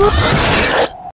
Oh!